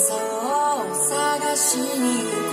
朝を探しに行く。